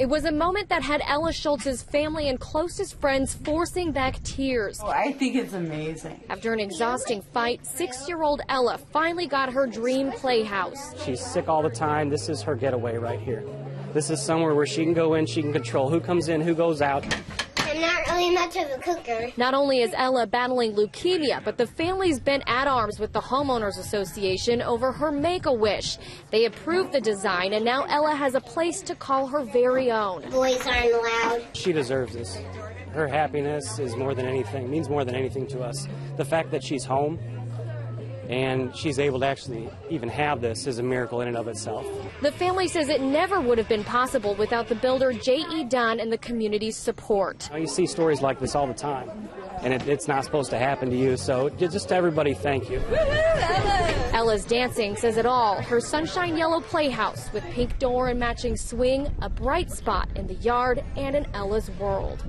It was a moment that had Ella Schultz's family and closest friends forcing back tears. Oh, I think it's amazing. After an exhausting fight, six year old Ella finally got her dream playhouse. She's sick all the time. This is her getaway right here. This is somewhere where she can go in, she can control who comes in, who goes out. I'm not really much of a cooker. Not only is Ella battling leukemia, but the family's been at arms with the Homeowners Association over her Make a Wish. They approved the design, and now Ella has a place to call her very own. Boys aren't allowed. She deserves this. Her happiness is more than anything, means more than anything to us. The fact that she's home and she's able to actually even have this is a miracle in and of itself. The family says it never would have been possible without the builder J.E. Dunn and the community's support. You see stories like this all the time, and it, it's not supposed to happen to you. So just to everybody, thank you. Ella's dancing says it all. Her sunshine yellow playhouse with pink door and matching swing, a bright spot in the yard and in Ella's world.